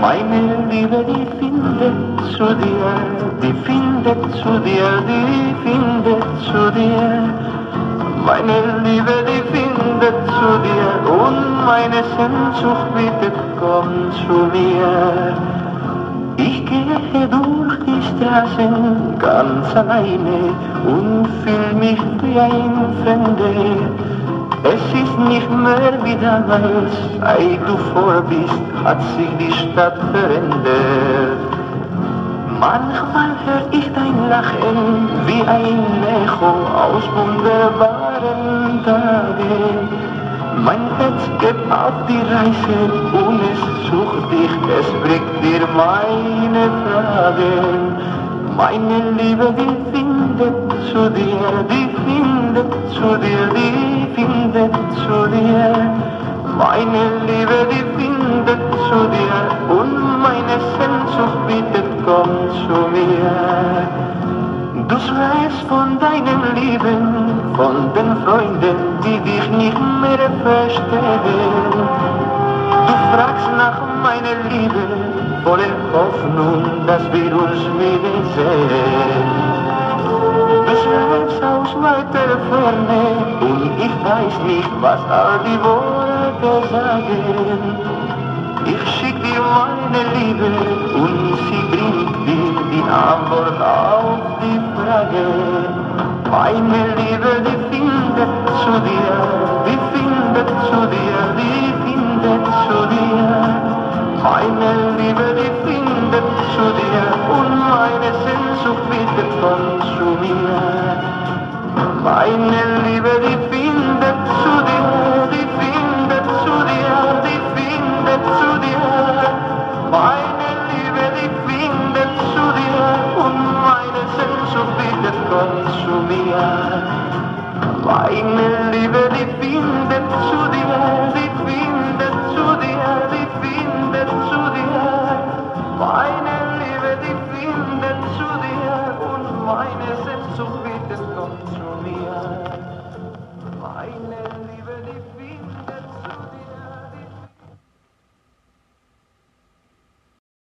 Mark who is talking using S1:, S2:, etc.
S1: Meine Liebe, die findet zu dir, die findet zu dir, die findet zu dir. Meine Liebe, die findet zu dir und meine Sehnsucht bittet, komm zu mir. Ich gehe durch die Straßen ganz alleine und fühl mich wie ein Fremder. Es ist nicht mehr wie damals, seit du vor bist, hat sich die Stadt verändert. Manchmal hör ich dein Lachen wie ein Echo aus wunderbaren Tagen. Mein Herz geht auf die Reise und es sucht dich, es bringt dir meine Fragen. Meine Liebe, die findet zu dir, die findet zu dir, die findet zu dir. Meine Liebe, die findet zu dir und meine Sehnsucht bittet, komm zu mir. Du schreibst von deinem Leben, von den Freunden, die dich nicht mehr verstehen. Du fragst nach meiner Liebe, voller Hoffnung, dass wir uns wiedersehen. Du schreibst aus weiter Ferne und ich weiß nicht, was all die Worte sagen. Ich schick dir meine Liebe und sie bringt dir die Antwort auf die Frage. Meine Liebe, die findet zu dir, die findet zu dir, die findet zu dir. Meine bittet, komm zu mir. Meine Liebe, die